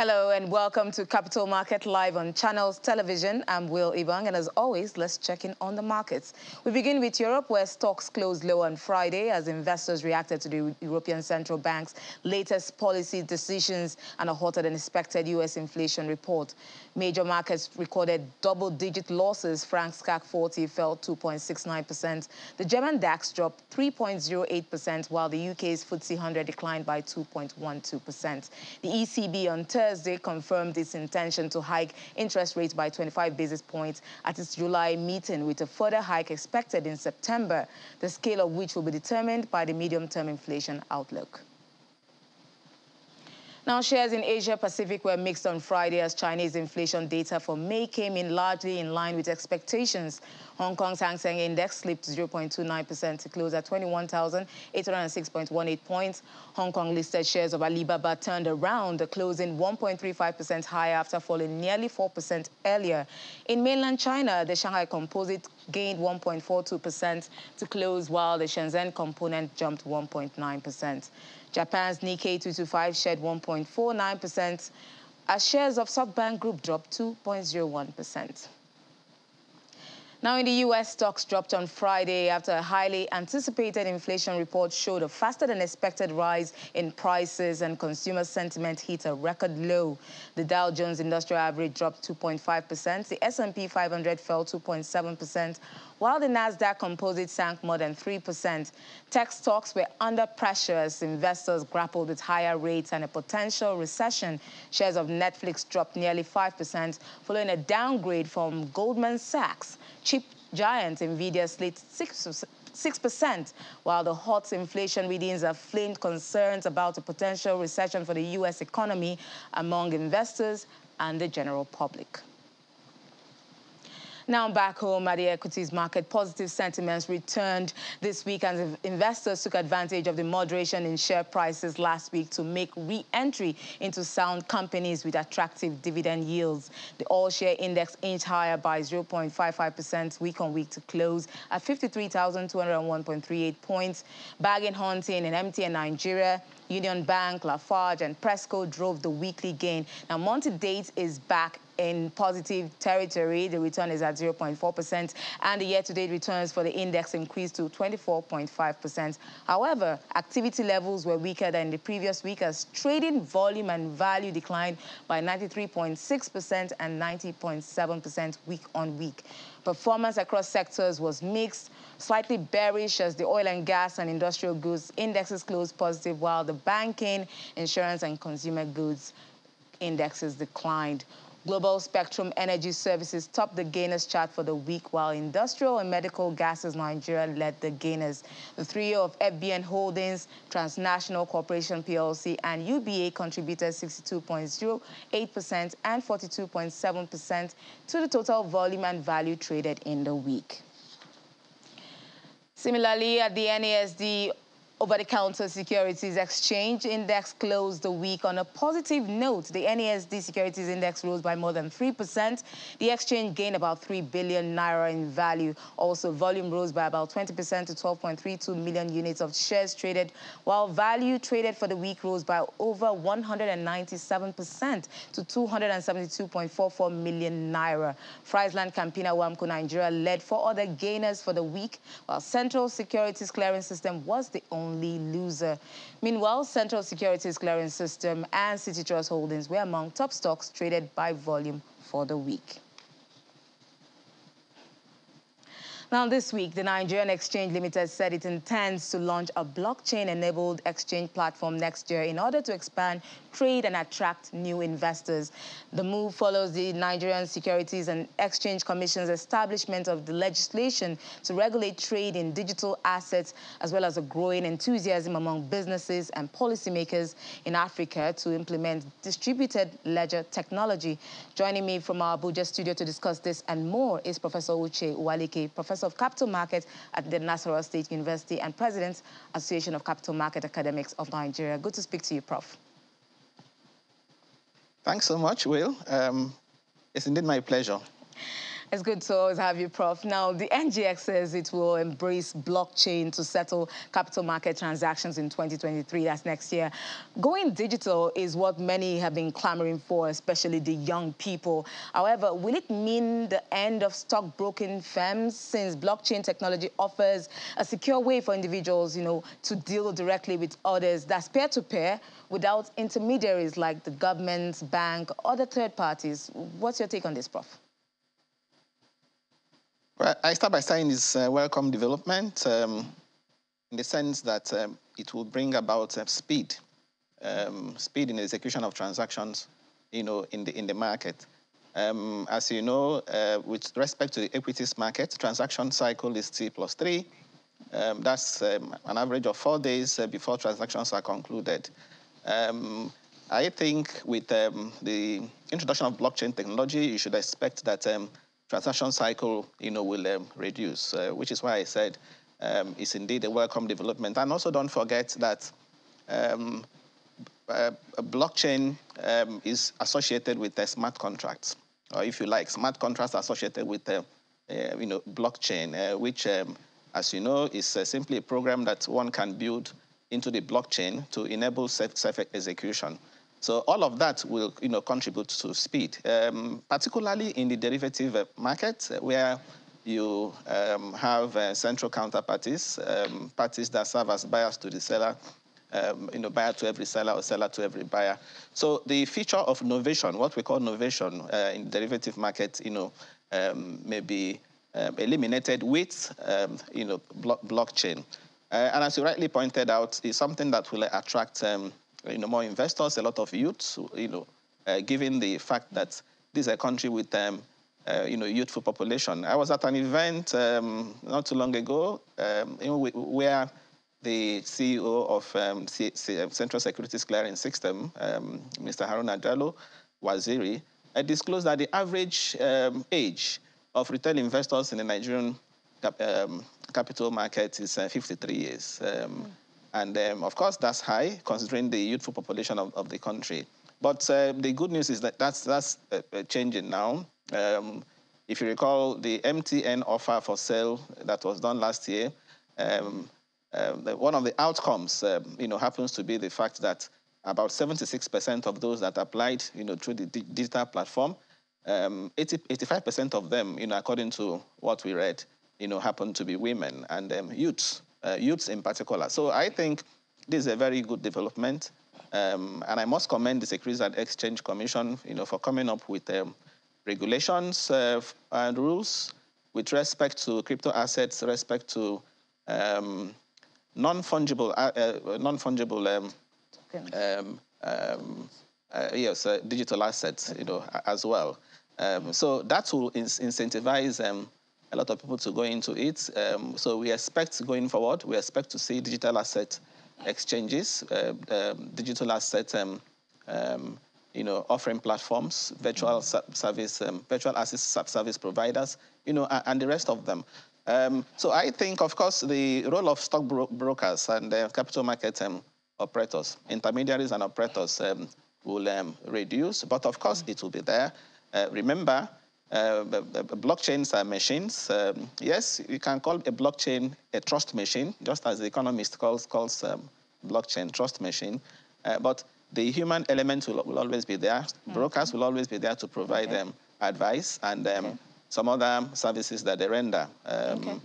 Hello and welcome to Capital Market Live on Channels Television. I'm Will Ibang and as always, let's check in on the markets. We begin with Europe where stocks closed low on Friday as investors reacted to the European Central Bank's latest policy decisions and a hotter than expected U.S. inflation report. Major markets recorded double-digit losses. France's CAC 40 fell 2.69%. The German DAX dropped 3.08% while the UK's FTSE 100 declined by 2.12%. The ECB on Thursday confirmed its intention to hike interest rates by 25 basis points at its July meeting, with a further hike expected in September, the scale of which will be determined by the medium-term inflation outlook. Now, shares in Asia Pacific were mixed on Friday as Chinese inflation data for May came in largely in line with expectations. Hong Kong's Hang Seng Index slipped 0.29% to close at 21,806.18 points. Hong Kong listed shares of Alibaba turned around, closing 1.35% higher after falling nearly 4% earlier. In mainland China, the Shanghai Composite gained 1.42% to close, while the Shenzhen component jumped 1.9%. Japan's Nikkei 225 shed 1.49%, as shares of SoftBank Group dropped 2.01%. Now in the U.S., stocks dropped on Friday after a highly anticipated inflation report showed a faster than expected rise in prices and consumer sentiment hit a record low. The Dow Jones Industrial Average dropped 2.5%, the S&P 500 fell 2.7%, while the Nasdaq Composite sank more than 3%. Tech stocks were under pressure as investors grappled with higher rates and a potential recession. Shares of Netflix dropped nearly 5%, following a downgrade from Goldman Sachs chip giant Nvidia slid 6 6%, while the hot inflation readings have flamed concerns about a potential recession for the U.S. economy among investors and the general public. Now back home at the equities market, positive sentiments returned this week as investors took advantage of the moderation in share prices last week to make re-entry into sound companies with attractive dividend yields. The all-share index inched higher by 0.55% week on week to close at 53,201.38 points. Bagging hunting in MTN Nigeria Union Bank, Lafarge, and Presco drove the weekly gain. Now, month date is back in positive territory. The return is at 0.4%, and the year-to-date returns for the index increased to 24.5%. However, activity levels were weaker than the previous week as trading volume and value declined by 93.6% and 90.7% week on week. Performance across sectors was mixed, slightly bearish as the oil and gas and industrial goods indexes closed positive, while the banking, insurance, and consumer goods indexes declined. Global Spectrum Energy Services topped the gainers chart for the week, while Industrial and Medical Gases Nigeria led the gainers. The trio of FBN Holdings, Transnational Corporation PLC, and UBA contributed 62.08% and 42.7% to the total volume and value traded in the week. Similarly, at the NASD over-the-counter securities exchange index closed the week on a positive note. The NASD securities index rose by more than 3%. The exchange gained about 3 billion naira in value. Also, volume rose by about 20% to 12.32 million units of shares traded, while value traded for the week rose by over 197% to 272.44 million naira. Friesland Campina Wamco Nigeria led four other gainers for the week, while Central Securities Clearing System was the only only loser. Meanwhile, Central Securities Clearing System and City Trust Holdings were among top stocks traded by volume for the week. Now, this week, the Nigerian Exchange Limited said it intends to launch a blockchain-enabled exchange platform next year in order to expand trade and attract new investors. The move follows the Nigerian Securities and Exchange Commission's establishment of the legislation to regulate trade in digital assets, as well as a growing enthusiasm among businesses and policymakers in Africa to implement distributed ledger technology. Joining me from our Abuja studio to discuss this and more is Professor Uche Uwaleke, Professor of Capital Markets at the Nasarawa State University and President, Association of Capital Market Academics of Nigeria. Good to speak to you, Prof. Thanks so much, Will. Um, it's indeed my pleasure. It's good to always have you, Prof. Now, the NGX says it will embrace blockchain to settle capital market transactions in 2023. That's next year. Going digital is what many have been clamoring for, especially the young people. However, will it mean the end of stockbroking firms since blockchain technology offers a secure way for individuals, you know, to deal directly with others that's peer-to-peer -peer without intermediaries like the government, bank, other third parties? What's your take on this, Prof? I start by saying it's a welcome development um, in the sense that um, it will bring about uh, speed, um, speed in the execution of transactions, you know, in the in the market. Um, as you know, uh, with respect to the equities market, transaction cycle is T plus three. Um, that's um, an average of four days uh, before transactions are concluded. I think with the introduction of blockchain technology, you should expect that transaction cycle, you know, will um, reduce, uh, which is why I said um, it's indeed a welcome development. And also don't forget that um, uh, blockchain um, is associated with the smart contracts, or if you like, smart contracts associated with the, uh, you know, blockchain, uh, which, um, as you know, is uh, simply a program that one can build into the blockchain to enable self-execution. So all of that will you know, contribute to speed, um, particularly in the derivative uh, market uh, where you um, have uh, central counterparties, um, parties that serve as buyers to the seller, um, you know, buyer to every seller or seller to every buyer. So the feature of novation, what we call novation uh, in derivative market, you know, um, may be um, eliminated with, you know, blo blockchain. Uh, and as you rightly pointed out, is something that will attract you know, more investors, a lot of youths, you know, uh, given the fact that this is a country with, um, uh, you know, youthful population. I was at an event um, not too long ago um, where the CEO of um, C Central Securities Clearing System, um, Mr. Haruna Jalo Waziri, uh, disclosed that the average um, age of retail investors in the Nigerian cap capital market is uh, 53 years. Mm. And um, of course, that's high considering the youthful population of, of the country. But uh, the good news is that that's, that's uh, uh changing now. Um, if you recall, the MTN offer for sale that was done last year, um, uh, one of the outcomes, um, you know, happens to be the fact that about 76% of those that applied, you know, through the digital platform, um, 80, 85% of them, you know, according to what we read, you know, happen to be women and um, youths uh, youths in particular. So I think this is a very good development. Um, and I must commend the Securities and Exchange Commission, you know, for coming up with um, regulations uh, and rules with respect to crypto assets, respect to um, non-fungible, uh, uh non-fungible, um, um, um, uh, yes, uh, digital assets, you know, as well. so that will incentivize a lot of people to go into it. Um, so we expect going forward, we expect to see digital asset exchanges, uh, um, digital asset, um, um you know, offering platforms, virtual mm-hmm. service, um, virtual asset service providers, you know, and, and the rest of them. Um, so I think, of course, the role of stock bro brokers and uh, capital market operators, intermediaries and operators will reduce, but of course it will be there. Uh, remember, uh, blockchains are machines. Um, yes, you can call a blockchain a trust machine, just as the economist calls, calls um, blockchain trust machine. Uh, but the human element will, will always be there. Mm. Brokers will always be there to provide okay. them advice and um, okay. some other services that they render. Um, okay.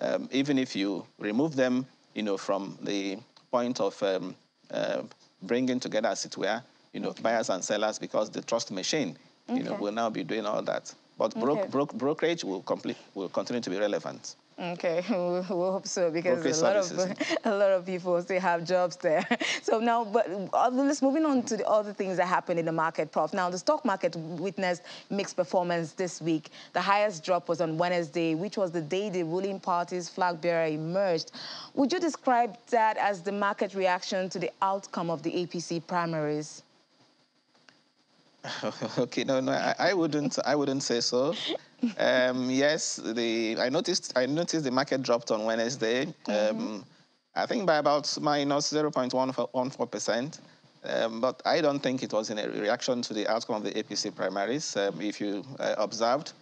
Um, even if you remove them, you know, from the point of um, uh, bringing together, as it were, you know, buyers and sellers, because the trust machine, you know, will now be doing all that. But bro okay. bro brokerage will, complete, will continue to be relevant. Okay, we we'll hope so because a lot of a lot of people still have jobs there. So now, but uh, let's moving on to the other things that happened in the market, Prof. Now, the stock market witnessed mixed performance this week. The highest drop was on Wednesday, which was the day the ruling party's flag bearer emerged. Would you describe that as the market reaction to the outcome of the APC primaries? okay, no, no, I, I, wouldn't. I wouldn't say so. Um, yes, the I noticed. I noticed the market dropped on Wednesday. Mm -hmm. um, I think by about minus 0.14 percent. Um, but I don't think it was in a reaction to the outcome of the APC primaries. Um, if you uh, observed,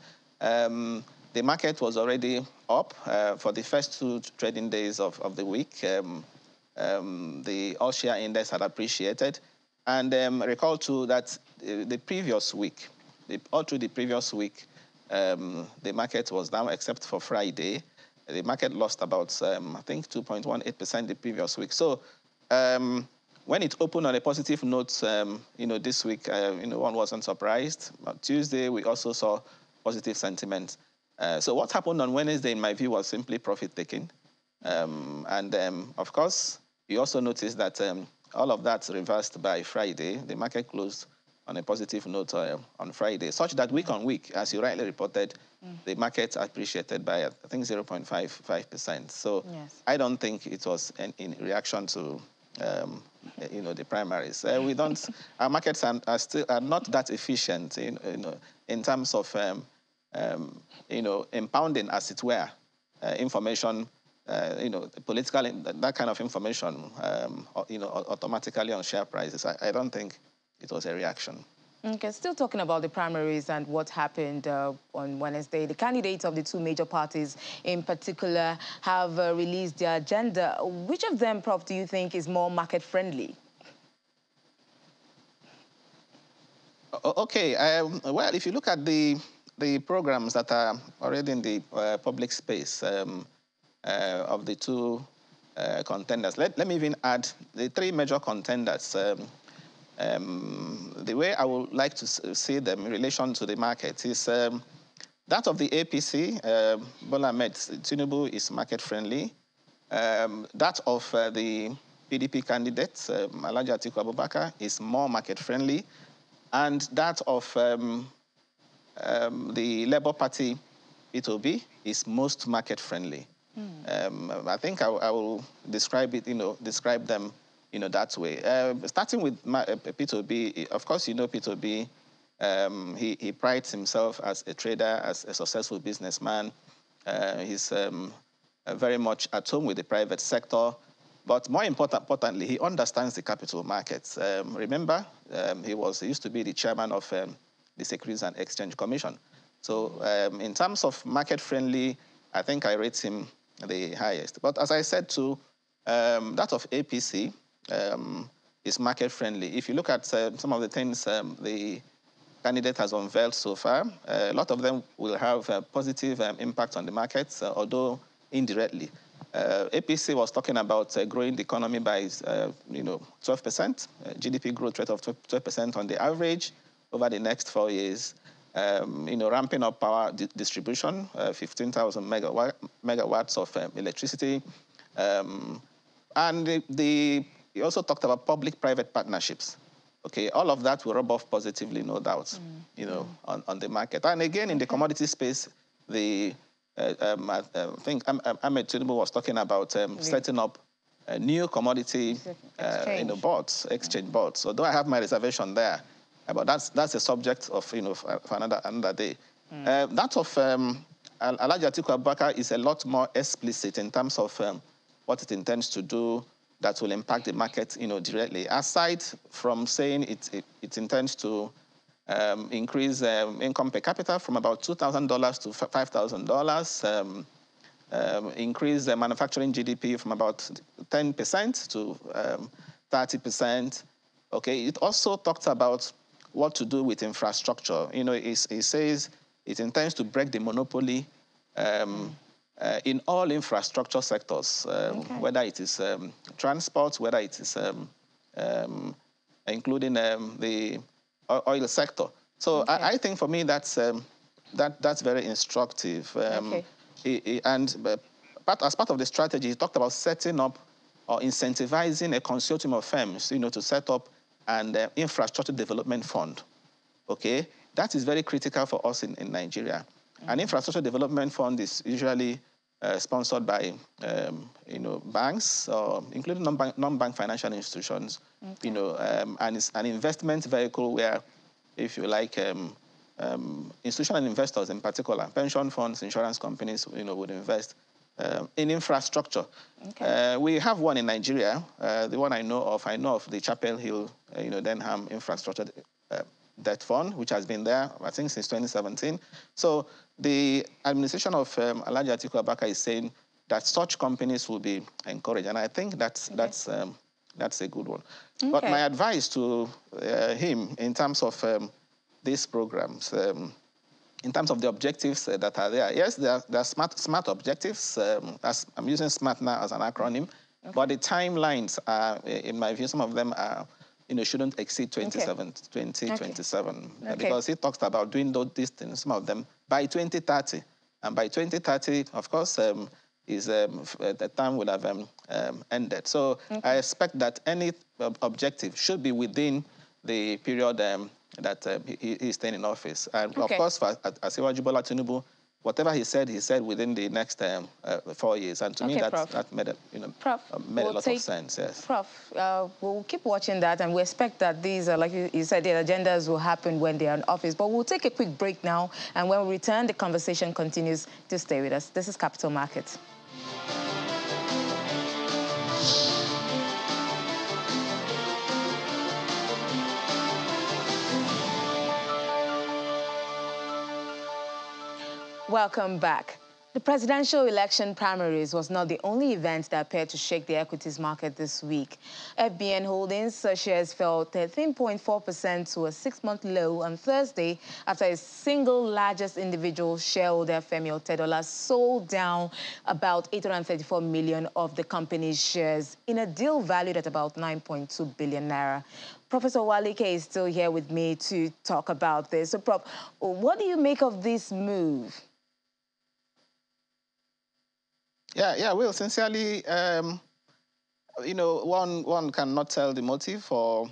Um, the market was already up uh, for the first two trading days of, of the week. Um, um, the all share index had appreciated. And um, recall too that the previous week, the, all through the previous week, um, the market was down except for Friday. The market lost about, um, I think, 2.18% the previous week. So um, when it opened on a positive note, um, you know, this week, uh, you know, one wasn't surprised. Tuesday, we also saw positive sentiment. Uh, so what happened on Wednesday, in my view, was simply profit taking. Um, and um, of course, you also notice that all of that reversed by Friday. The market closed on a positive note uh, on Friday, such that week on week, as you rightly reported, mm. the market appreciated by, I think, 0.55%. So yes. I don't think it was in, in reaction to um, you know, the primaries. Uh, we don't, our markets are, are, still are not that efficient in, you know, in terms of, um, um, you know, impounding, as it were, uh, information, uh, you know, political, that kind of information, um, you know, automatically on share prices. I, I don't think it was a reaction. Okay, still talking about the primaries and what happened uh, on Wednesday. The candidates of the two major parties in particular have uh, released their agenda. Which of them, Prof, do you think is more market-friendly? Okay, um, well, if you look at the, the programs that are already in the uh, public space um, uh, of the two uh, contenders, let, let me even add the three major contenders. Um, um, the way I would like to see them in relation to the market is um, that of the APC, uh, um, Bola Ahmed Tinubu is market friendly. Um, that of uh, the PDP candidate, uh, Alhaji Atiku Abubakar, is more market friendly. And that of um, um, the Labour Party, Peter Obi, is most market friendly. Mm. I think I, I will describe it, you know, describe them you know, that way. Uh, starting with my, uh, Peter Obi, of course, you know Peter Obi, um, he, he prides himself as a trader, as a successful businessman. Uh, he's um, uh, very much at home with the private sector. But more important, importantly, he understands the capital markets. Um, remember, um, he was he used to be the chairman of um, the Securities and Exchange Commission. So um, in terms of market friendly, I think I rate him the highest. But as I said too, that of APC, um, is market friendly. If you look at uh, some of the things um, the candidate has unveiled so far, uh, a lot of them will have a positive um, impact on the markets, uh, although indirectly. Uh, APC was talking about uh, growing the economy by, uh, you know, 12%, GDP growth rate of 12% on the average over the next four years. Um, you know, ramping up power di distribution, 15,000 megawatt, megawatts of um, electricity. Um, and the, the he also talked about public-private partnerships. Okay, all of that will rub off positively, no doubt, mm. you know, mm. on, on the market. And again, in the commodity space, the uh, um, I, uh, think Ahmed Tinubu was talking about um, setting up a new commodity uh, you know, boards, exchange boards. Although I have my reservation there, uh, but that's that's a subject of you know for, another another day. Mm. Uh, that of um, Alhaji Atiku Abubakar is a lot more explicit in terms of um, what it intends to do that will impact the market you know, directly. Aside from saying it, it, it intends to um, increase um, income per capita from about $2,000 to $5,000, um, um, increase the manufacturing GDP from about 10% to 30%. Um, okay, it also talks about what to do with infrastructure. You know, it, it says it intends to break the monopoly um, uh, in all infrastructure sectors, um, okay. whether it is um, transport, whether it is um, um including um, the oil sector. So okay. I, I, think for me that's um, that that's very instructive. okay. He, he, and but as part of the strategy, he talked about setting up or incentivizing a consortium of firms, you know, to set up an uh, infrastructure development fund. Okay, that is very critical for us in, in Nigeria. Mm-hmm. An infrastructure development fund is usually uh, sponsored by um, you know banks, or including non-bank, non-bank financial institutions. Okay. You know, um, and it's an investment vehicle where, if you like, um, um institutional investors in particular, pension funds, insurance companies, you know, would invest uh, in infrastructure. Okay. Uh, we have one in Nigeria. Uh, the one I know of, I know of the Chapel Hill, uh, you know, Denham infrastructure debt fund, which has been there, I think, since 2017. So the administration of um, Alhaji Atiku Abubakar is saying that such companies will be encouraged, and I think that's okay. that's um, that's a good one. Okay. But my advice to uh, him in terms of um, these programs, um, in terms of the objectives uh, that are there, yes, there are, there are smart smart objectives. Um, I'm using SMART now as an acronym, okay. but the timelines are, in my view, some of them are you know, shouldn't exceed 27, okay. 2027 okay. because he talks about doing these things, some of them by 2030. And by 2030, of course, um, is um, the time would have um, um, ended. So okay. I expect that any objective should be within the period um, that um, he, is staying in office. And of course, for Asiwaju Bola Tinubu, whatever he said, he said within the next um, uh, four years. And to okay, me, that, that made, a, you know, Prof, uh, made we'll a lot take, of sense, yes. Prof, uh, we'll keep watching that, and we expect that these, like you said, the agendas will happen when they are in office. But we'll take a quick break now, and when we return, the conversation continues. To stay with us. This is Capital Markets. Welcome back. The presidential election primaries was not the only event that appeared to shake the equities market this week. FBN Holdings uh, shares fell 13.4% to a six-month low on Thursday after its single largest individual shareholder, Femi Otedola, sold down about 834 million of the company's shares in a deal valued at about 9.2 billion naira. Professor Uwaleke is still here with me to talk about this. So, Prof, what do you make of this move? Yeah, yeah, Will, sincerely, um, you know, one, one cannot tell the motive for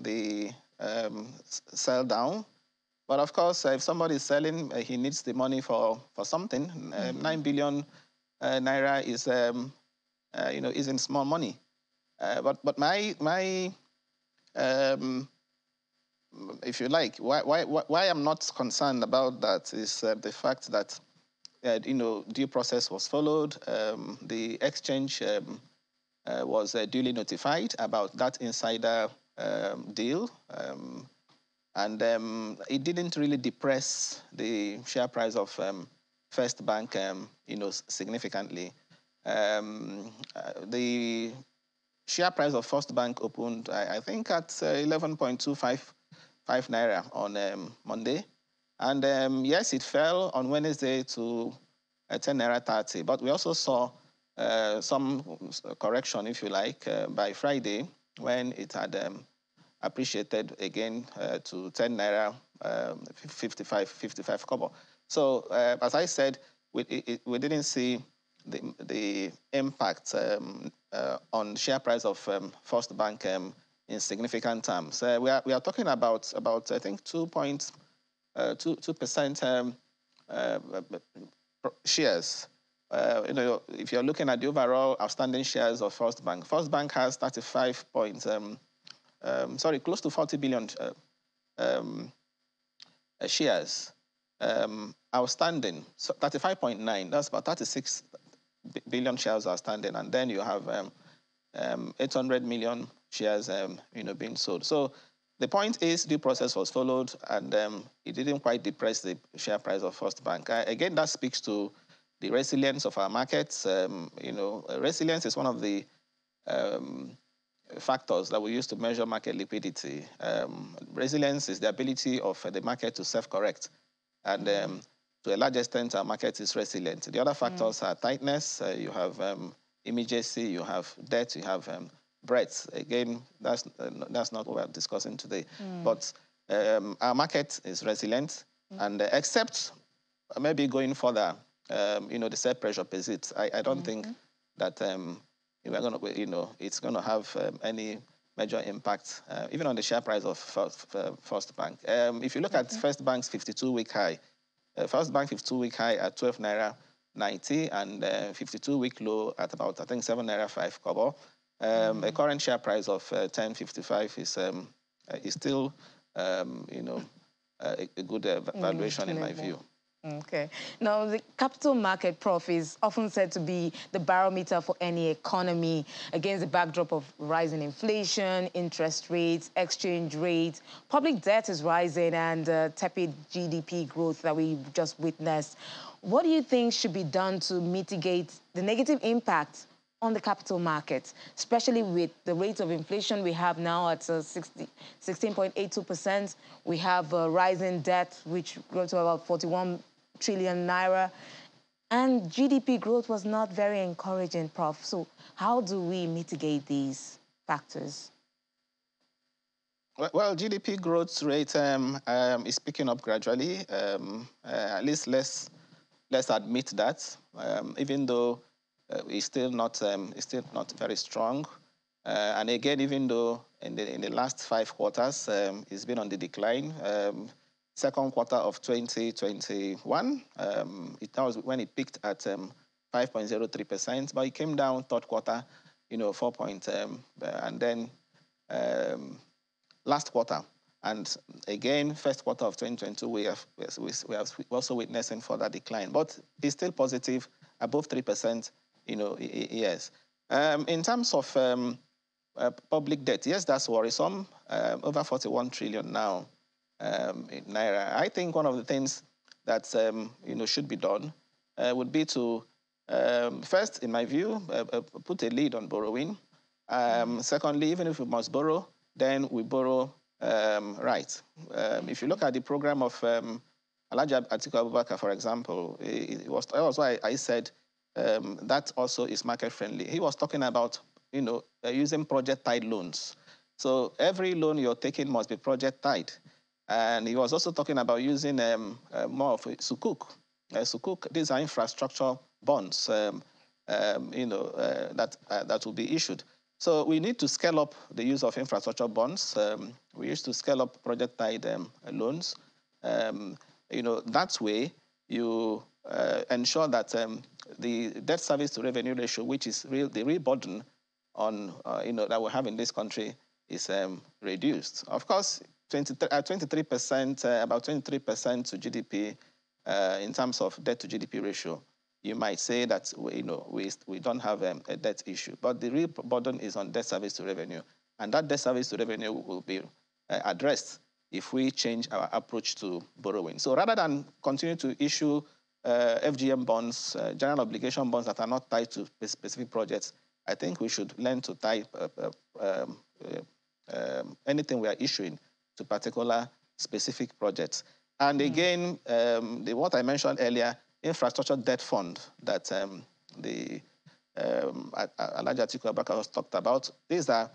the um, sell down. But of course, if somebody is selling, uh, he needs the money for, for something. Mm -hmm. 9 billion uh, naira is, um, uh, you know, isn't small money. Uh, but, but my, my um, if you like, why, why, why I'm not concerned about that is uh, the fact that uh, you know, due process was followed. Um, the exchange um, uh, was uh, duly notified about that insider um, deal. Um, and um, it didn't really depress the share price of um, First Bank, you know, significantly. Uh, the share price of First Bank opened, I, I think, at 11.25 uh, naira on Monday. And um, yes, it fell on Wednesday to uh, 10 naira 30. But we also saw uh, some correction, if you like, uh, by Friday when it had um, appreciated again uh, to 10 naira um, 55, 55 kobo. So uh, as I said, we, it, we didn't see the, the impact um, uh, on share price of um, First Bank um, in significant terms. we, are, we are talking about, about I think, 2 points two two percent um, uh, shares. Uh, you know, if you're looking at the overall outstanding shares of First Bank, First Bank has 35 points, um, um, sorry, close to 40 billion uh, um, uh, shares um, outstanding. So 35.9, that's about 36 billion shares outstanding, and then you have um, um, 800 million shares, you know, being sold. So the point is, due process was followed, and um, it didn't quite depress the share price of First Bank. Uh, again, that speaks to the resilience of our markets. Um, you know, resilience is one of the um, factors that we use to measure market liquidity. Um, resilience is the ability of uh, the market to self-correct, and um, to a large extent, our market is resilient. The other factors mm. are tightness. Uh, you have um, immediacy. You have depth. You have breadth. Again, that's, uh, that's not what we're discussing today. Mm. But um, our market is resilient, mm. and uh, except maybe going further, um, you know, the set pressure persists. I, I don't mm -hmm. think that um, we're going to, you know, it's going to have um, any major impact, uh, even on the share price of First, uh, First Bank. Um, if you look at First Bank's 52-week high, uh, First Bank 52-week high at 12 naira 90 and 52-week uh, low at about, I think, 7 naira 5 kobo. Um, a current share price of uh, 10.55 is um, uh, is still, um, you know, uh, a, a, good uh, valuation in my view. Okay. Now, the capital market, Prof, is often said to be the barometer for any economy against the backdrop of rising inflation, interest rates, exchange rates. Public debt is rising and uh, tepid GDP growth that we just witnessed. What do you think should be done to mitigate the negative impact on the capital markets, especially with the rate of inflation we have now at uh, 16.82%. We have uh, rising debt, which grew to about 41 trillion naira. And GDP growth was not very encouraging, Prof. So how do we mitigate these factors? Well, GDP growth rate um, um, is picking up gradually. Um, uh, at least let's let's admit that, um, even though uh, it's still not um, it's still not very strong. Uh, and again, even though in the in the last five quarters um, it's been on the decline, second quarter of 2021. Um, it was when it peaked at 5.03%, um, but it came down third quarter, you know, 4 point, um, and then um, last quarter. And again, first quarter of 2022, we have, we have also witnessing further decline, but it's still positive, above 3%, you know, yes. Um, in terms of um, uh, public debt, yes, that's worrisome, um, over 41 trillion now um, in naira. I think one of the things that um, you know should be done uh, would be to um, first, in my view, uh, uh, put a lid on borrowing. Secondly, even if we must borrow, then we borrow right. If you look at the program of Alhaji Atiku Abubakar, for example, it, it was also I, I said that also is market friendly. He was talking about you know uh, using project tied loans. So every loan you're taking must be project tied. And he was also talking about using um, uh, more of sukuk. Uh, sukuk, these are infrastructure bonds, um, um, you know, uh, that, uh, that will be issued. So we need to scale up the use of infrastructure bonds. Um, we used to scale up project-tied um, loans. Um, you know, that way you uh, ensure that um, the debt service to revenue ratio, which is real, the real burden on, uh, you know, that we have in this country is reduced. Of course, 23, uh, 23%, uh, about 23% to GDP uh, in terms of debt to GDP ratio. You might say that we, you know, we, we don't have um, a debt issue, but the real burden is on debt service to revenue. And that debt service to revenue will be uh, addressed if we change our approach to borrowing. So rather than continue to issue uh, FGN bonds, uh, general obligation bonds that are not tied to specific projects, I think we should learn to tie um, um, anything we are issuing to particular specific projects. And mm. again, um, the, what I mentioned earlier, infrastructure debt fund that um, the um, Atiku Abubakar talked about. These are,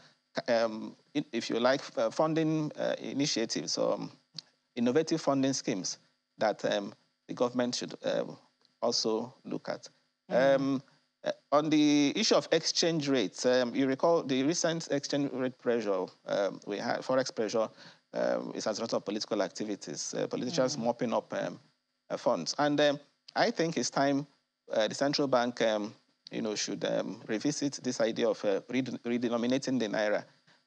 um, if you like, uh, funding uh, initiatives or um, innovative funding schemes that um, the government should uh, also look at. Mm. Um, uh, on the issue of exchange rates, um, you recall the recent exchange rate pressure we had, forex pressure um, is as a result of political activities, uh, politicians mm. mopping up um, uh, funds. And um, I think it's time uh, the central bank, um, you know, should um, revisit this idea of uh, redenominating the naira.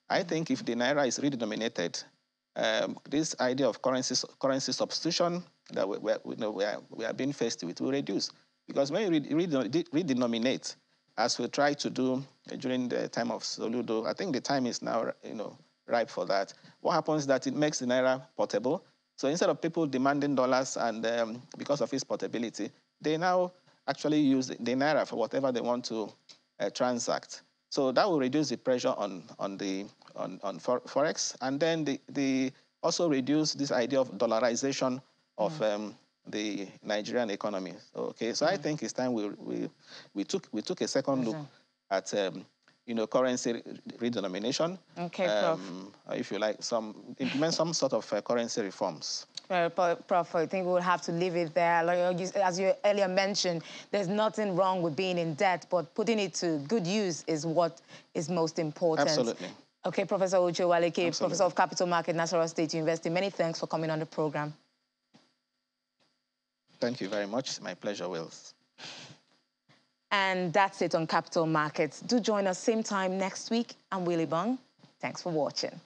I think if the naira is redenominated, um, this idea of currency currency substitution that we, we, we, know, we, are, we are being faced with will reduce. Because when you redenominate, as we try to do during the time of Soludo, I think the time is now, you know, ripe for that. What happens is that it makes the naira portable. So instead of people demanding dollars and um, because of its portability, they now actually use the naira for whatever they want to uh, transact. So that will reduce the pressure on on the on, on forex, and then the, the also reduce this idea of dollarization of mm. um, the Nigerian economy. Okay, so mm. I think it's time we we we took we took a second look at um, you know, currency redenomination. Okay, Prof. Um, if you like, some implement some sort of uh, currency reforms. Well, Prof, I think we'll have to leave it there. Like, as you earlier mentioned, there's nothing wrong with being in debt, but putting it to good use is what is most important. Absolutely. Okay, Professor Uche Uwaleke, Professor of Capital Market, Nasarawa State University. Many thanks for coming on the program. Thank you very much. My pleasure, Wills. And that's it on Capital Markets. Do join us same time next week. I'm Willie Bung. Thanks for watching.